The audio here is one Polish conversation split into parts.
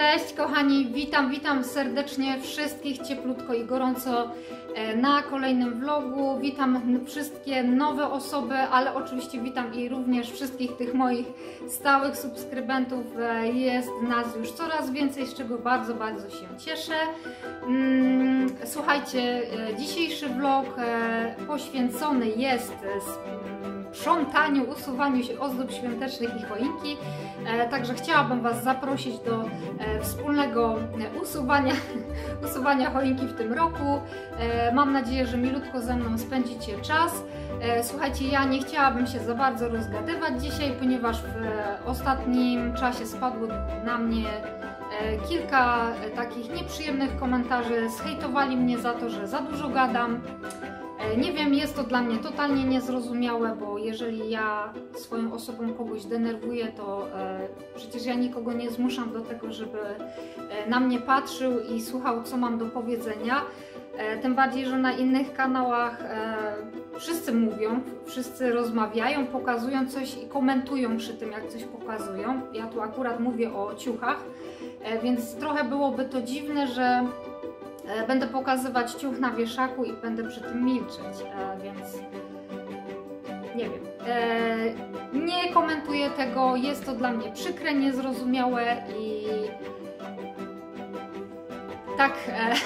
Cześć kochani, witam, witam serdecznie wszystkich cieplutko i gorąco e, na kolejnym vlogu. Witam wszystkie nowe osoby, ale oczywiście witam i również wszystkich tych moich stałych subskrybentów. E, jest nas już coraz więcej, z czego bardzo, bardzo się cieszę. Mm, słuchajcie, e, dzisiejszy vlog poświęcony jest sprzątaniu, usuwaniu się ozdób świątecznych i choinki. E, także chciałabym Was zaprosić do e, wspólnego e, usuwania, usuwania choinki w tym roku. Mam nadzieję, że milutko ze mną spędzicie czas. Słuchajcie, ja nie chciałabym się za bardzo rozgadywać dzisiaj, ponieważ w ostatnim czasie spadło na mnie kilka takich nieprzyjemnych komentarzy. Zhejtowali mnie za to, że za dużo gadam. Nie wiem, jest to dla mnie totalnie niezrozumiałe, bo jeżeli ja swoją osobą kogoś denerwuję, to e, przecież ja nikogo nie zmuszam do tego, żeby e, na mnie patrzył i słuchał, co mam do powiedzenia. E, tym bardziej, że na innych kanałach wszyscy mówią, wszyscy rozmawiają, pokazują coś i komentują przy tym, jak coś pokazują. Ja tu akurat mówię o ciuchach, więc trochę byłoby to dziwne, że będę pokazywać ciuch na wieszaku i będę przy tym milczeć, e, więc nie wiem. E, nie komentuję tego, jest to dla mnie przykre, niezrozumiałe i tak,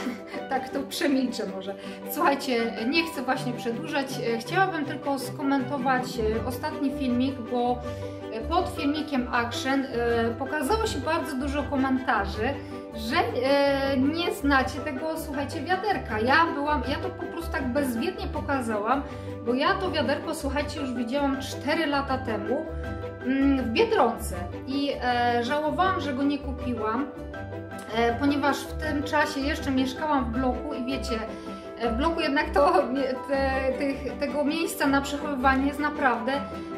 tak to przemilczę może. Słuchajcie, nie chcę właśnie przedłużać. Chciałabym tylko skomentować ostatni filmik, bo pod filmikiem Action pokazało się bardzo dużo komentarzy, że e, nie znacie tego, słuchajcie, wiaderka. Ja byłam, ja to po prostu tak bezwiednie pokazałam, bo ja to wiaderko, słuchajcie, już widziałam 4 lata temu mm, w Biedronce i e, żałowałam, że go nie kupiłam, e, ponieważ w tym czasie jeszcze mieszkałam w bloku i wiecie, e, w bloku jednak to, te, tych, tego miejsca na przechowywanie jest naprawdę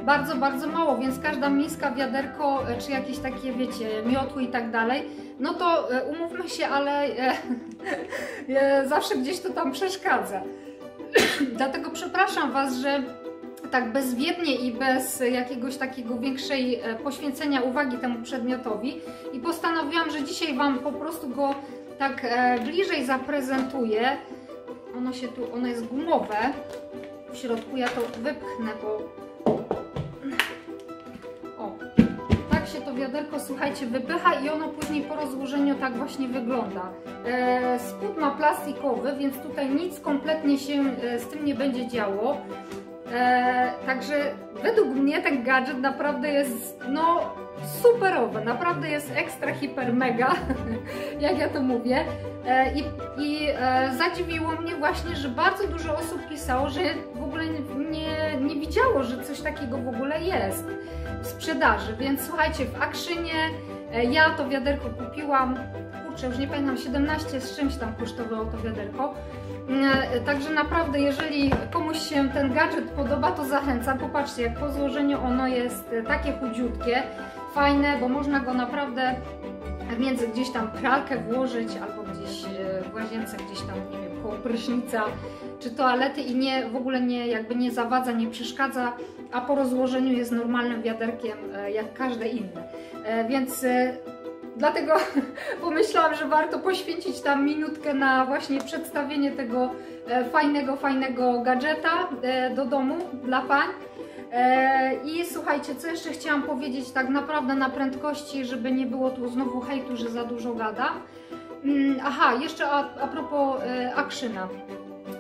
bardzo, bardzo mało, więc każda miska, wiaderko, e, czy jakieś takie, wiecie, miotły i tak dalej, no to e, umówmy się, ale e, zawsze gdzieś to tam przeszkadza. Dlatego przepraszam Was, że tak bezwiednie i bez jakiegoś takiego większej poświęcenia uwagi temu przedmiotowi i postanowiłam, że dzisiaj Wam po prostu go tak bliżej zaprezentuję. Ono się tu, ono jest gumowe. W środku ja to wypchnę, bo wiaderko, słuchajcie, wypycha i ono później po rozłożeniu tak właśnie wygląda. E, spód ma plastikowy, więc tutaj nic kompletnie się e, z tym nie będzie działo. E, także według mnie ten gadżet naprawdę jest no superowy, naprawdę jest ekstra, hiper, mega, jak ja to mówię. I, i zadziwiło mnie właśnie, że bardzo dużo osób pisało, że w ogóle nie, nie widziało, że coś takiego w ogóle jest sprzedaży. Więc słuchajcie, w Akrzynie e, ja to wiaderko kupiłam, kurczę, już nie pamiętam, 17 z czymś tam kosztowało to wiaderko. Także naprawdę, jeżeli komuś się ten gadżet podoba, to zachęcam. Popatrzcie, jak po złożeniu ono jest takie chudziutkie, fajne, bo można go naprawdę między gdzieś tam pralkę włożyć albo gdzieś e, w łazience, gdzieś tam, nie wiem, koło prysznica czy toalety i nie, w ogóle nie, jakby nie zawadza, nie przeszkadza, a po rozłożeniu jest normalnym wiaderkiem e, jak każde inne. E, więc dlatego pomyślałam, że warto poświęcić tam minutkę na właśnie przedstawienie tego fajnego, fajnego gadżeta do domu dla pań. E, I słuchajcie, co jeszcze chciałam powiedzieć tak naprawdę na prędkości, żeby nie było tu znowu hejtu, że za dużo gada. Mm, aha, jeszcze a, a propos e, Akrzyna,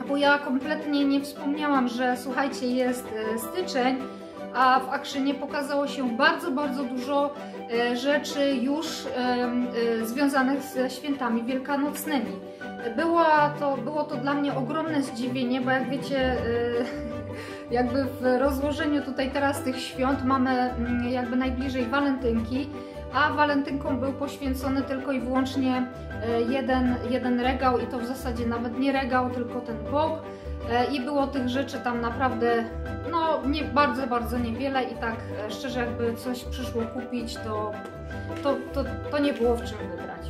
bo ja kompletnie nie wspomniałam, że słuchajcie, jest e, styczeń, a w Akrzynie pokazało się bardzo, bardzo dużo rzeczy już związanych ze świętami wielkanocnymi. Była to, było to dla mnie ogromne zdziwienie, bo jak wiecie, jakby w rozłożeniu tutaj teraz tych świąt mamy mm, jakby najbliżej walentynki, a walentynkom był poświęcony tylko i wyłącznie e, jeden, jeden regał i to w zasadzie nawet nie regał, tylko ten bok e, i było tych rzeczy tam naprawdę no nie, bardzo, bardzo niewiele i tak e, szczerze jakby coś przyszło kupić, to, to, to, to nie było w czym wybrać.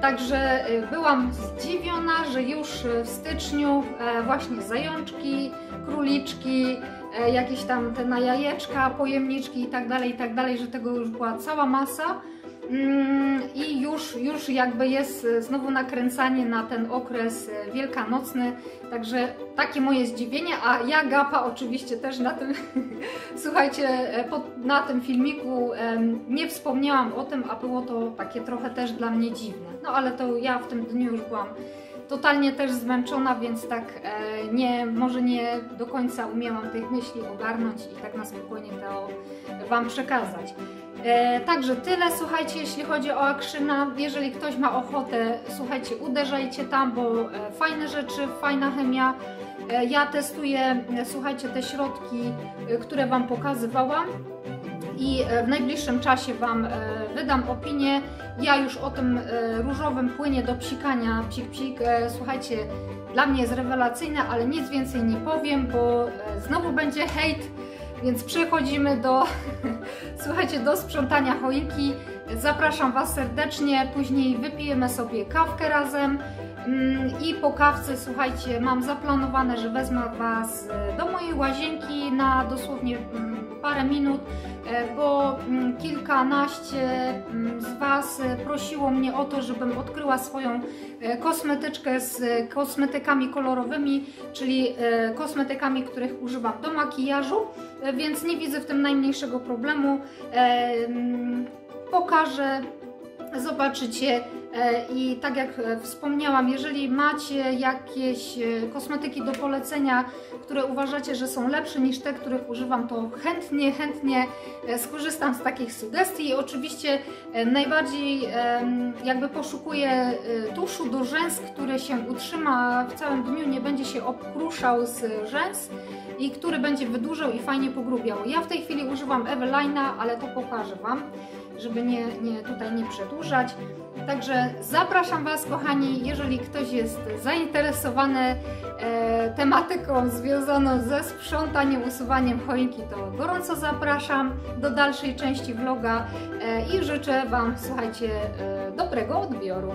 Także byłam zdziwiona, że już w styczniu właśnie zajączki, króliczki, jakieś tam te na jajeczka, pojemniczki i tak dalej, i tak dalej, że tego już była cała masa. Mm, I już, już jakby jest e, znowu nakręcanie na ten okres e, wielkanocny, także takie moje zdziwienie, a ja Gapa oczywiście też na tym, słuchajcie, e, na tym filmiku nie wspomniałam o tym, a było to takie trochę też dla mnie dziwne. No ale to ja w tym dniu już byłam totalnie też zmęczona, więc tak nie, może nie do końca umiałam tych myśli ogarnąć i tak na spokojnie to Wam przekazać. E, także tyle, słuchajcie, jeśli chodzi o Akrzyna. Jeżeli ktoś ma ochotę, słuchajcie, uderzajcie tam, bo e, fajne rzeczy, fajna chemia. E, ja testuję, e, słuchajcie, te środki, e, które Wam pokazywałam i e, w najbliższym czasie Wam wydam opinię. Ja już o tym różowym płynie do psikania, psik psik, słuchajcie, dla mnie jest rewelacyjne, ale nic więcej nie powiem, bo znowu będzie hejt więc przechodzimy do, słuchajcie, do sprzątania choinki. Zapraszam Was serdecznie, później wypijemy sobie kawkę razem mm, i po kawce, słuchajcie, mam zaplanowane, że wezmę Was do mojej łazienki na dosłownie mm, parę minut, e, bo mm, kilkanaście z Was prosiło mnie o to, żebym odkryła swoją e, kosmetyczkę z kosmetykami kolorowymi, czyli e, kosmetykami, których używam do makijażu więc nie widzę w tym najmniejszego problemu. Pokażę, zobaczycie e, i tak jak e, wspomniałam, jeżeli macie jakieś e, kosmetyki do polecenia, które uważacie, że są lepsze niż te, których używam, to chętnie, chętnie skorzystam z takich sugestii. I oczywiście najbardziej jakby poszukuję tuszu do rzęs, który się utrzyma w całym dniu, nie będzie się obkruszał z rzęs i który będzie wydłużał i fajnie pogrubiał. Ja w tej chwili używam Eveline'a, ale to pokażę Wam, żeby nie, nie, tutaj nie przedłużać. Także zapraszam Was, kochani, jeżeli ktoś jest zainteresowany e, tematyką związaną ze sprzątaniem, usuwaniem choinki, to gorąco zapraszam do dalszej części vloga e, i życzę Wam, słuchajcie, e, dobrego odbioru.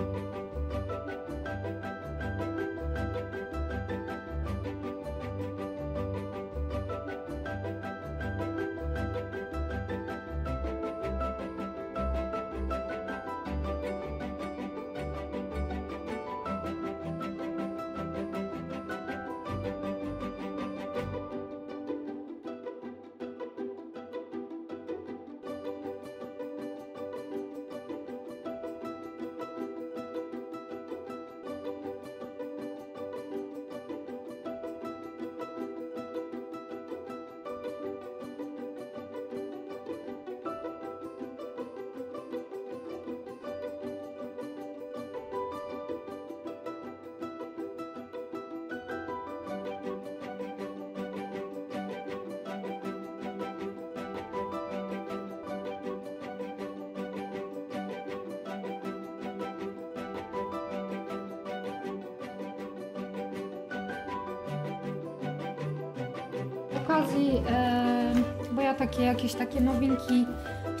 Okazji, e, bo ja takie jakieś takie nowinki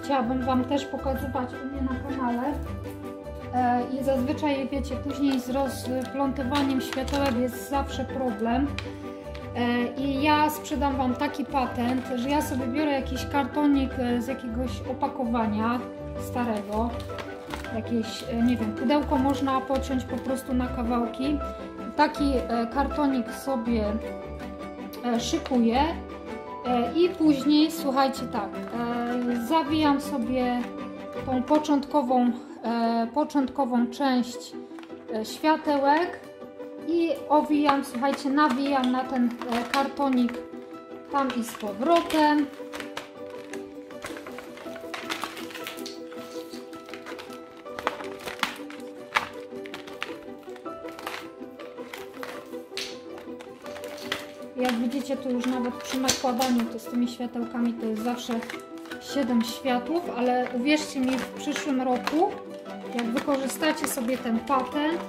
chciałabym Wam też pokazywać u mnie na kanale. E, I zazwyczaj, wiecie, później z rozplątywaniem światełek jest zawsze problem. E, I ja sprzedam Wam taki patent, że ja sobie biorę jakiś kartonik z jakiegoś opakowania starego, jakieś, nie wiem, pudełko można pociąć po prostu na kawałki. Taki kartonik sobie szykuję E, I później, słuchajcie, tak, e, zawijam sobie tą początkową, e, początkową część światełek i owijam, słuchajcie, nawijam na ten kartonik tam i z powrotem. Widzicie, tu już nawet przy nakładaniu to z tymi światełkami to jest zawsze 7 światłów, ale uwierzcie mi, w przyszłym roku, jak wykorzystacie sobie ten patent,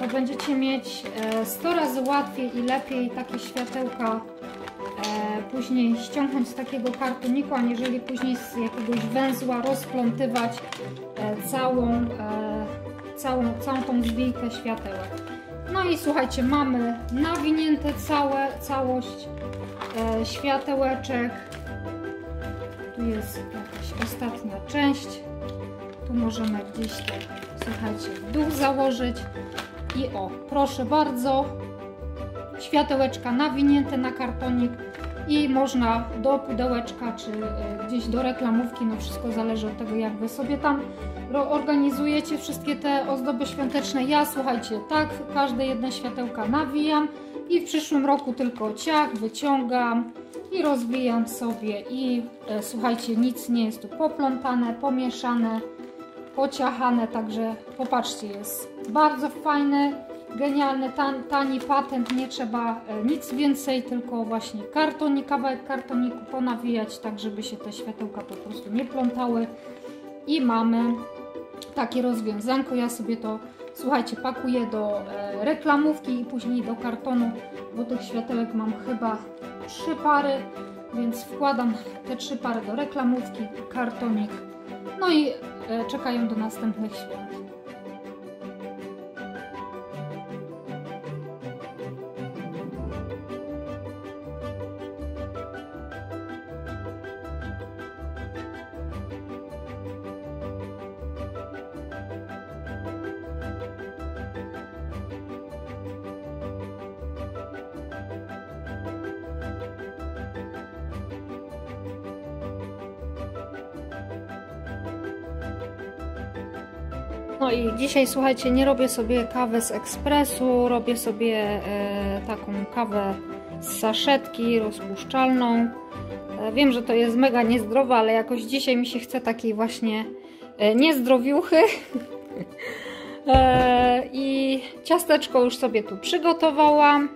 to będziecie mieć 100 e, razy łatwiej i lepiej takie światełka e, później ściągnąć z takiego kartoniku, aniżeli później z jakiegoś węzła rozplątywać e, całą, całą, całą tą zwijkę światełek. No i słuchajcie, mamy nawinięte całe, całość e, światełeczek. Tu jest jakaś ostatnia część. Tu możemy gdzieś to, słuchajcie, w założyć. I o, proszę bardzo, światełeczka nawinięte na kartonik i można do pudełeczka czy e, gdzieś do reklamówki, no wszystko zależy od tego jak Wy sobie tam organizujecie wszystkie te ozdoby świąteczne. Ja słuchajcie, tak, każde jedne światełka nawijam i w przyszłym roku tylko ciach wyciągam i rozwijam sobie i e, słuchajcie, nic nie jest tu poplątane, pomieszane, pociachane, także popatrzcie, jest bardzo fajny, genialny, tan, tani patent, nie trzeba e, nic więcej, tylko właśnie kartonik, kawałek kartoniku ponawijać, tak żeby się te światełka po prostu nie plątały i mamy takie rozwiązanko, ja sobie to słuchajcie, pakuję do e, reklamówki i później do kartonu, bo tych światełek mam chyba trzy pary, więc wkładam te trzy pary do reklamówki, kartonik, no i e, czekają do następnych świąt. Dzisiaj słuchajcie, nie robię sobie kawy z ekspresu, robię sobie e, taką kawę z saszetki rozpuszczalną. E, wiem, że to jest mega niezdrowe, ale jakoś dzisiaj mi się chce takiej właśnie e, niezdrowiuchy. I ciasteczko już sobie tu przygotowałam.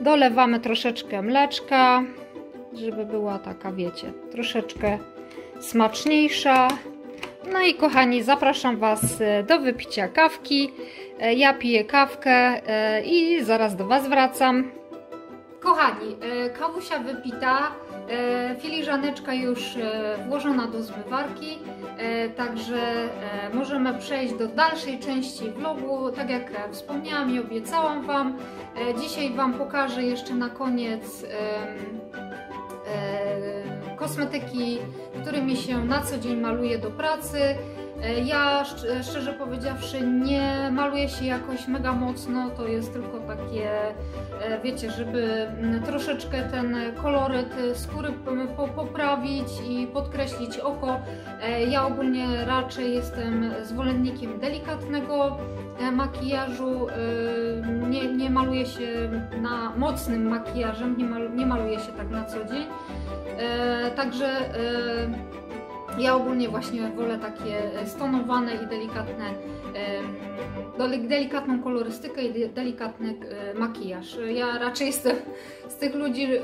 Dolewamy troszeczkę mleczka, żeby była taka, wiecie, troszeczkę smaczniejsza. No i kochani, zapraszam Was e, do wypicia kawki. E, ja piję kawkę e, i zaraz do Was wracam. Kochani, kawusia wypita, filiżaneczka już włożona do zmywarki, także możemy przejść do dalszej części vlogu. Tak jak wspomniałam i obiecałam Wam, dzisiaj Wam pokażę jeszcze na koniec kosmetyki, którymi się na co dzień maluję do pracy. E, ja szczerze powiedziawszy nie maluję się jakoś mega mocno, to jest tylko takie, e, wiecie, żeby troszeczkę ten koloryt skóry poprawić i podkreślić oko. E, ja ogólnie raczej jestem zwolennikiem delikatnego makijażu, nie, nie maluję się na mocnym makijażem, nie, nie maluję się tak na co dzień. E, także e, ja ogólnie właśnie wolę takie stonowane i delikatne, e, delikatną kolorystykę i delikatny e, makijaż. Ja raczej jestem z tych ludzi, e,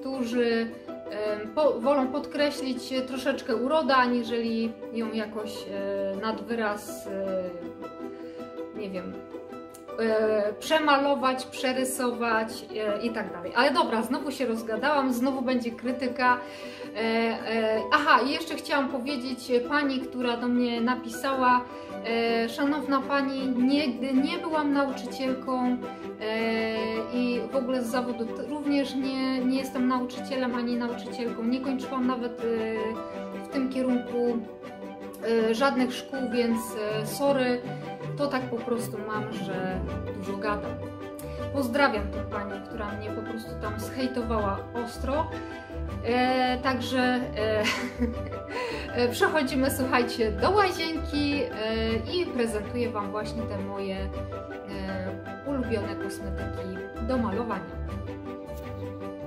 którzy e, po, wolą podkreślić troszeczkę urodę, aniżeli ją jakoś nad wyraz, nie wiem, E, przemalować, przerysować e, i tak dalej. Ale dobra, znowu się rozgadałam, znowu będzie krytyka. E, aha, i jeszcze chciałam powiedzieć pani, która do mnie napisała, szanowna pani, nigdy nie byłam nauczycielką i w ogóle z zawodu również nie, nie jestem nauczycielem ani nauczycielką, nie kończyłam nawet w tym kierunku żadnych szkół, więc sorry, to tak po prostu mam, że dużo gadam. Pozdrawiam tę panią, która mnie po prostu tam zhejtowała ostro. E, także e, przechodzimy, słuchajcie, do łazienki e, i prezentuję Wam właśnie te moje e, ulubione kosmetyki do malowania.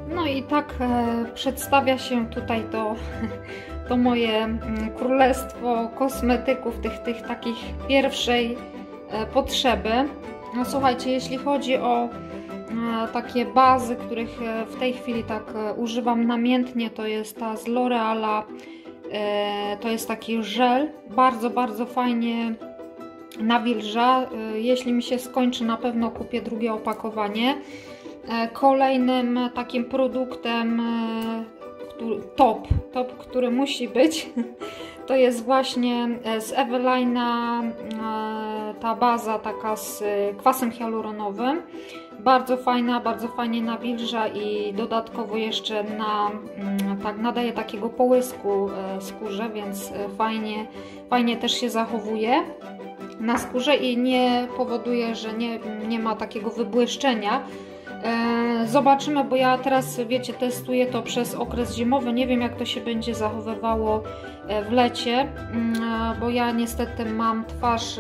No i tak e, przedstawia się tutaj to, to moje mm, królestwo kosmetyków, tych, tych takich pierwszej potrzeby. No słuchajcie, jeśli chodzi o e, takie bazy, których e, w tej chwili tak używam namiętnie, to jest ta z L'Oreala, to jest taki żel, bardzo, bardzo fajnie nawilża. Jeśli mi się skończy, na pewno kupię drugie opakowanie. Kolejnym takim produktem top, top, który musi być, to jest właśnie z Evelina ta baza taka z kwasem hialuronowym. bardzo fajna, bardzo fajnie nawilża i dodatkowo jeszcze na, mm, tak, nadaje takiego połysku skórze, więc fajnie, fajnie też się zachowuje na skórze i nie powoduje, że nie, nie ma takiego wybłyszczenia. E, zobaczymy, bo ja teraz, wiecie, testuję to przez okres zimowy. Nie wiem, jak to się będzie zachowywało e, w lecie, mm, e, bo ja niestety mam twarz,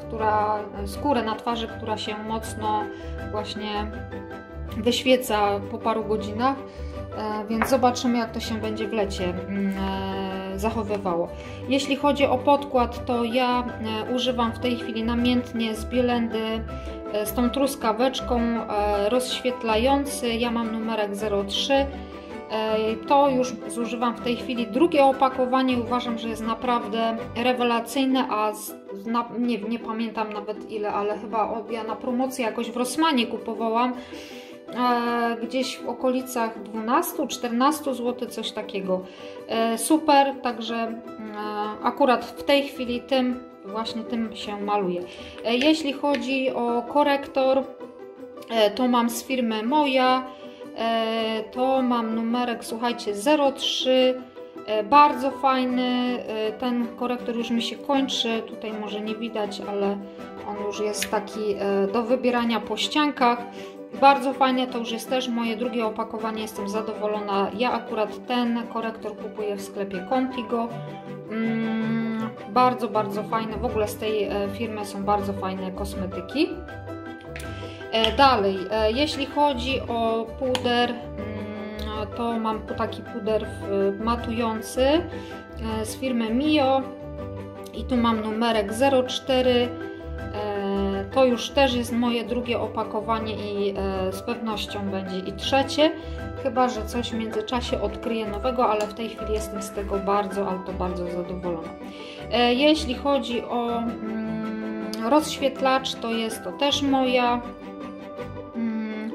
która, skórę na twarzy, która się mocno właśnie wyświeca po paru godzinach. Więc zobaczymy, jak to się będzie w lecie mm, zachowywało. Jeśli chodzi o podkład, to ja używam w tej chwili namiętnie z Bielendy E, z tą truskaweczką e, rozświetlający. Ja mam numerek 03. E, to już zużywam w tej chwili. Drugie opakowanie uważam, że jest naprawdę rewelacyjne, a z, na, nie, nie pamiętam nawet ile, ale chyba ja na promocji jakoś w Rosmanie kupowałam e, gdzieś w okolicach 12-14 zł, coś takiego. E, super, także e, akurat w tej chwili tym właśnie tym się maluje. E, jeśli chodzi o korektor, e, to mam z firmy Moja, e, to mam numerek, słuchajcie, 03, bardzo fajny, ten korektor już mi się kończy, tutaj może nie widać, ale on już jest taki do wybierania po ściankach. Bardzo fajne, to już jest też moje drugie opakowanie, jestem zadowolona. Ja akurat ten korektor kupuję w sklepie Contigo. Mm bardzo, bardzo fajne. W ogóle z tej e, firmy są bardzo fajne kosmetyki. E, dalej, e, jeśli chodzi o puder, mm, to mam taki puder matujący z firmy Mio i tu mam numerek 04 to już też jest moje drugie opakowanie i z pewnością będzie i trzecie chyba, że coś w międzyczasie odkryję nowego, ale w tej chwili jestem z tego bardzo, ale to bardzo zadowolona. E, jeśli chodzi o mm, rozświetlacz, to jest to też moja. Mm,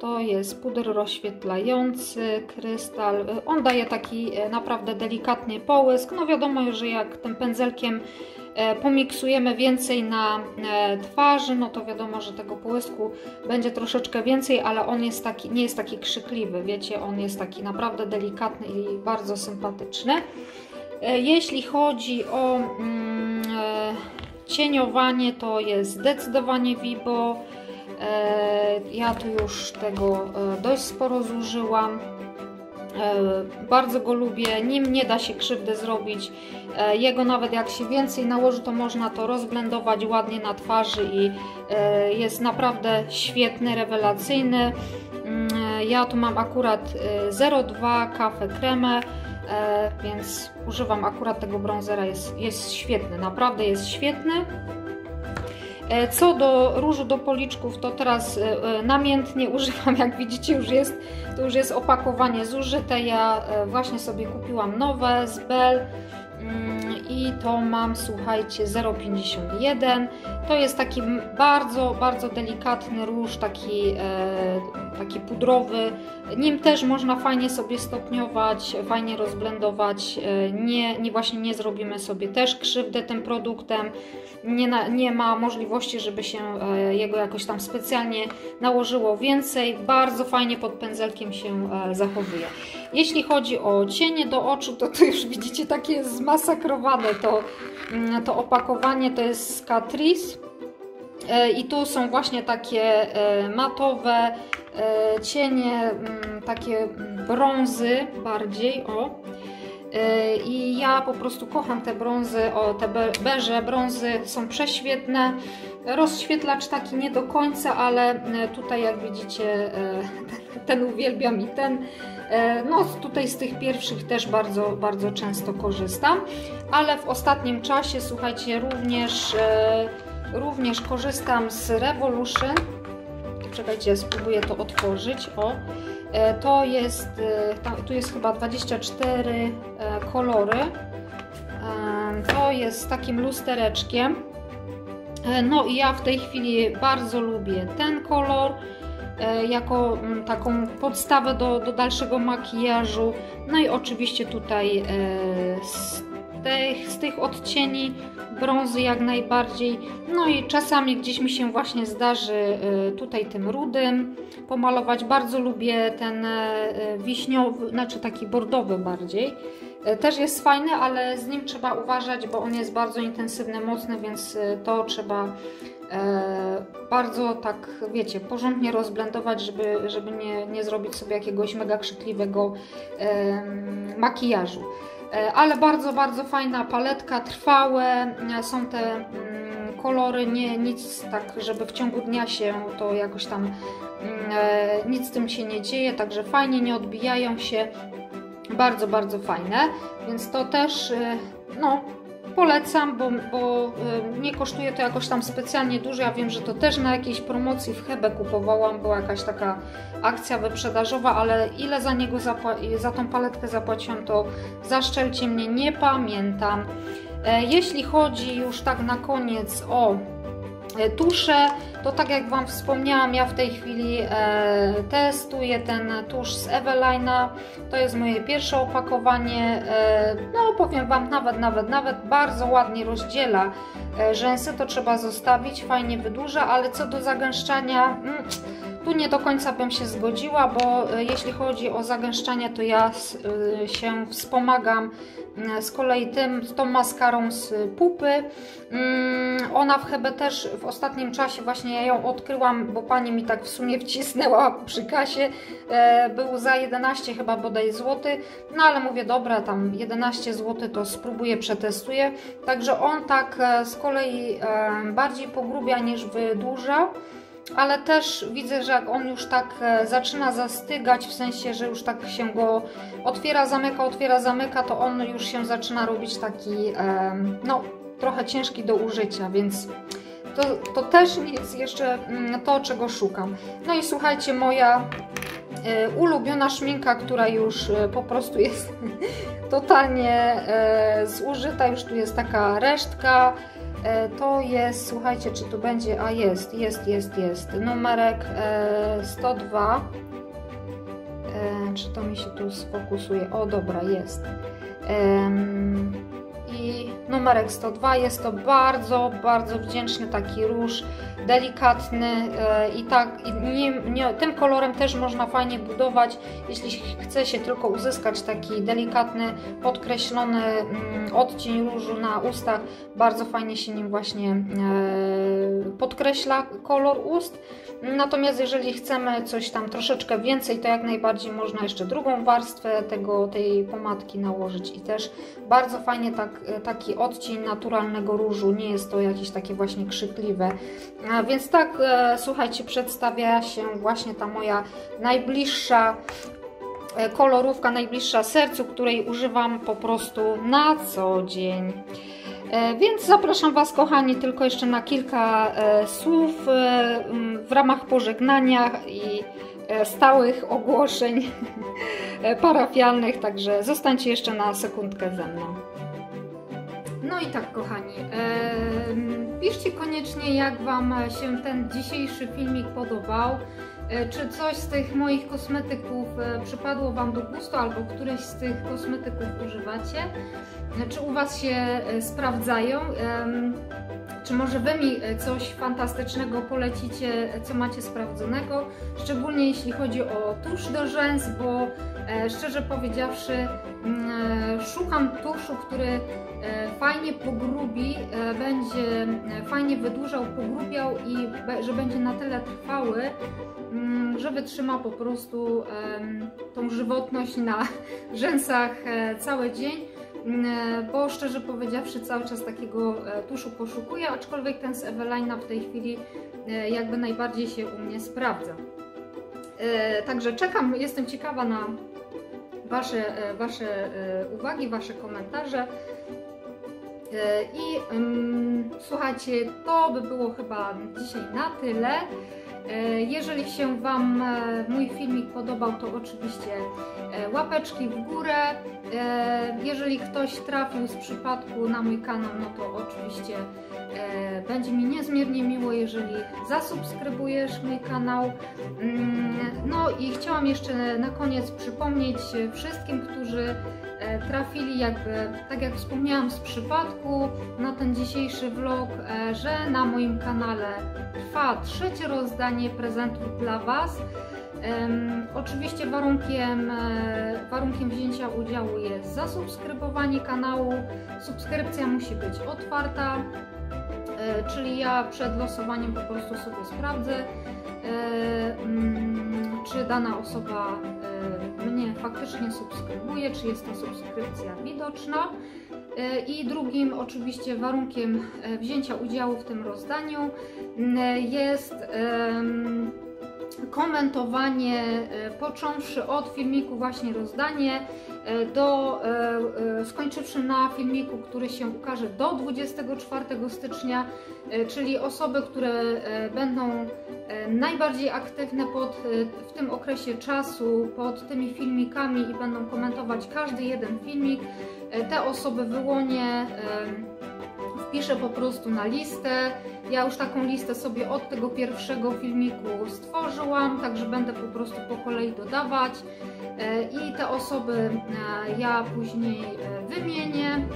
to jest puder rozświetlający, krystal. On daje taki e, naprawdę delikatny połysk. No wiadomo, że jak tym pędzelkiem e, pomiksujemy więcej na twarzy, no to wiadomo, że tego połysku będzie troszeczkę więcej, ale on jest taki, nie jest taki krzykliwy, wiecie, on jest taki naprawdę delikatny i bardzo sympatyczny. E, jeśli chodzi o mm, e, cieniowanie, to jest zdecydowanie Vibo. E, ja tu już tego dość sporo zużyłam. Bardzo go lubię, nim nie da się krzywdy zrobić. Jego nawet jak się więcej nałoży, to można to rozblendować ładnie na twarzy i jest naprawdę świetny, rewelacyjny. Mm, ja tu mam akurat 02 kawę kremę. E, więc używam akurat tego bronzera, jest, jest świetny, naprawdę jest świetny. E, co do różu do policzków, to teraz e, namiętnie używam, jak widzicie już jest, to już jest opakowanie zużyte, ja właśnie sobie kupiłam nowe z Bell mm, i to mam, słuchajcie, 0,51. To jest taki bardzo, bardzo delikatny róż, taki, e, taki pudrowy. Nim też można fajnie sobie stopniować, fajnie rozblendować. E, nie, nie właśnie nie zrobimy sobie też krzywdę tym produktem. Nie, na, nie ma możliwości, żeby się e, jego jakoś tam specjalnie nałożyło więcej. Bardzo fajnie pod pędzelkiem się e, zachowuje. Jeśli chodzi o cienie do oczu, to tu już widzicie takie zmasakrowane to, mm, to opakowanie. To jest Catrice e, i tu są właśnie takie matowe cienie, mm, takie brązy bardziej, o i ja po prostu kocham te brązy, o te beże, brązy są prześwietne. Rozświetlacz taki nie do końca, ale e, tutaj jak widzicie e, ten uwielbiam i ten. E, no tutaj z tych pierwszych też bardzo, bardzo często korzystam, ale w ostatnim czasie, słuchajcie, również, również korzystam z Revolution. Czekajcie, spróbuję to otworzyć. O, E, to jest, e, tu jest chyba 24 e, kolory. To jest takim lustereczkiem. No i ja w tej chwili bardzo lubię ten kolor jako mm, taką podstawę do, do dalszego makijażu. No i oczywiście tutaj z tych odcieni brązy jak najbardziej. No i czasami gdzieś mi się właśnie zdarzy tutaj tym rudym pomalować. Bardzo lubię ten wiśniowy, znaczy taki bordowy bardziej. Też jest fajny, ale z nim trzeba uważać, bo on jest bardzo intensywny, mocny, więc to trzeba E, bardzo tak, wiecie, porządnie rozblendować, żeby, żeby nie, nie zrobić sobie jakiegoś mega krzykliwego e, makijażu. E, ale bardzo, bardzo fajna paletka, trwałe, są te mm, kolory, nie, nic tak, żeby w ciągu dnia się to jakoś tam, mm, nic z tym się nie dzieje, także fajnie, nie odbijają się, bardzo, bardzo fajne, więc to też, no, polecam, bo, bo y, nie kosztuje to jakoś tam specjalnie dużo. Ja wiem, że to też na jakiejś promocji w Hebe kupowałam, była jakaś taka akcja wyprzedażowa, ale ile za niego za tą paletkę zapłaciłam, to zaszczelcie mnie, nie pamiętam. E, jeśli chodzi już tak na koniec o tusze, to tak jak Wam wspomniałam, ja w tej chwili e, testuję ten tusz z Evelina. To jest moje pierwsze opakowanie. E, no powiem Wam, nawet, nawet, nawet bardzo ładnie rozdziela e, rzęsy. To trzeba zostawić, fajnie wydłuża, ale co do zagęszczania... Mm, tu nie do końca bym się zgodziła, bo e, jeśli chodzi o zagęszczanie, to ja e, się wspomagam e, z kolei tym, tą maskarą z pupy. Mm, ona w Hebe też w ostatnim czasie właśnie ja ją odkryłam, bo pani mi tak w sumie wcisnęła przy kasie. Był za 11 chyba bodaj złoty, no ale mówię dobra, tam 11 zł to spróbuję, przetestuję. Także on tak z kolei bardziej pogrubia niż wydłuża ale też widzę, że jak on już tak e, zaczyna zastygać, w sensie, że już tak się go otwiera, zamyka, otwiera, zamyka, to on już się zaczyna robić taki, no, trochę ciężki do użycia, więc to, to też jest jeszcze mm, to, czego szukam. No i słuchajcie, moja e, ulubiona szminka, która już e, po prostu jest totalnie zużyta, już tu jest taka resztka, to jest, słuchajcie, czy tu będzie, a jest, jest, jest, jest, numerek 102. E, e, czy to mi się tu sfokusuje? O, dobra, jest. I numerek 102 jest to bardzo, bardzo wdzięczny taki róż, delikatny i tak i nie, nie, tym kolorem też można fajnie budować, jeśli chce się tylko uzyskać taki delikatny, podkreślony mm, odcień różu na ustach, bardzo fajnie się nim właśnie e, podkreśla kolor ust. Natomiast jeżeli chcemy coś tam troszeczkę więcej, to jak najbardziej można jeszcze drugą warstwę tego, tej pomadki nałożyć i też bardzo fajnie tak, taki odcień naturalnego różu, nie jest to jakieś takie właśnie krzykliwe. Więc tak, e, słuchajcie, przedstawia się właśnie ta moja najbliższa e, kolorówka, najbliższa sercu, której używam po prostu na co dzień. E, więc zapraszam Was, kochani, tylko jeszcze na kilka słów w ramach pożegnania i stałych ogłoszeń parafialnych, także zostańcie jeszcze na sekundkę ze mną. No i tak, kochani, e, piszcie koniecznie, jak Wam się ten dzisiejszy filmik podobał. E, czy coś z tych moich kosmetyków e, przypadło Wam do gustu, albo któryś z tych kosmetyków używacie? E, czy u Was się e, sprawdzają? Czy może Wy mi e, coś fantastycznego polecicie, co macie sprawdzonego? Szczególnie jeśli chodzi o tusz do rzęs, bo szczerze powiedziawszy mm, szukam tuszu, który fajnie pogrubi, będzie fajnie wydłużał, pogrubiał i że będzie na tyle trwały, mm, że wytrzyma po prostu tą żywotność na rzęsach cały dzień. Mm, bo szczerze powiedziawszy cały czas takiego e, tuszu poszukuję, aczkolwiek ten z Evelina w tej chwili e, jakby najbardziej się u mnie sprawdza. E, także czekam, jestem ciekawa na Wasze, wasze uwagi, Wasze komentarze. I um, słuchajcie, to by było chyba dzisiaj na tyle. E, jeżeli się Wam e, mój filmik podobał, to oczywiście e, łapeczki w górę. Jeżeli ktoś trafił z przypadku na mój kanał, no to oczywiście E, będzie mi niezmiernie miło, jeżeli zasubskrybujesz mój kanał. Mm, no i chciałam jeszcze na koniec przypomnieć wszystkim, którzy e, trafili jakby, tak jak wspomniałam z przypadku, na ten dzisiejszy vlog, e, że na moim kanale trwa trzecie rozdanie prezentów dla Was. Oczywiście warunkiem, warunkiem wzięcia udziału jest zasubskrybowanie kanału. Subskrypcja musi być otwarta. E, czyli ja przed losowaniem po prostu sobie sprawdzę, e, mm, czy dana osoba e, mnie faktycznie subskrybuje, czy jest to subskrypcja widoczna. I drugim oczywiście warunkiem wzięcia udziału w tym rozdaniu jest komentowanie, począwszy od filmiku właśnie rozdanie, E, do, e, e, skończywszy na filmiku, który się ukaże do 24 stycznia, czyli osoby, które będą najbardziej aktywne pod, w tym okresie czasu pod tymi filmikami i będą komentować każdy jeden filmik, te osoby wyłonię wpiszę po prostu na listę. Ja już taką listę sobie od tego pierwszego filmiku stworzyłam, także będę po prostu po kolei dodawać. E, i te osoby e, ja później e, wymienię.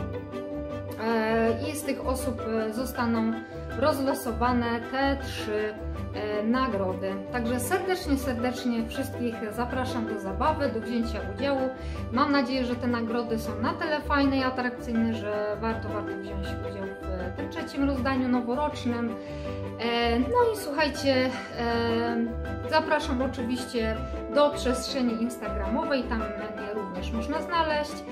I z tych osób zostaną rozlosowane te trzy E, nagrody. Także serdecznie, serdecznie wszystkich zapraszam do zabawy, do wzięcia udziału. Mam nadzieję, że te nagrody są na tyle fajne i atrakcyjne, że warto, warto wziąć udział w tym trzecim rozdaniu noworocznym. E, no i słuchajcie, e, zapraszam oczywiście do przestrzeni instagramowej, tam mnie również można znaleźć.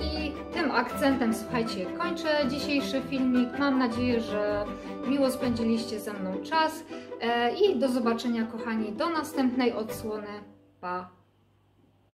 I tym akcentem, słuchajcie, kończę dzisiejszy filmik. Mam nadzieję, że miło spędziliście ze mną czas e, i do zobaczenia kochani do następnej odsłony. Pa!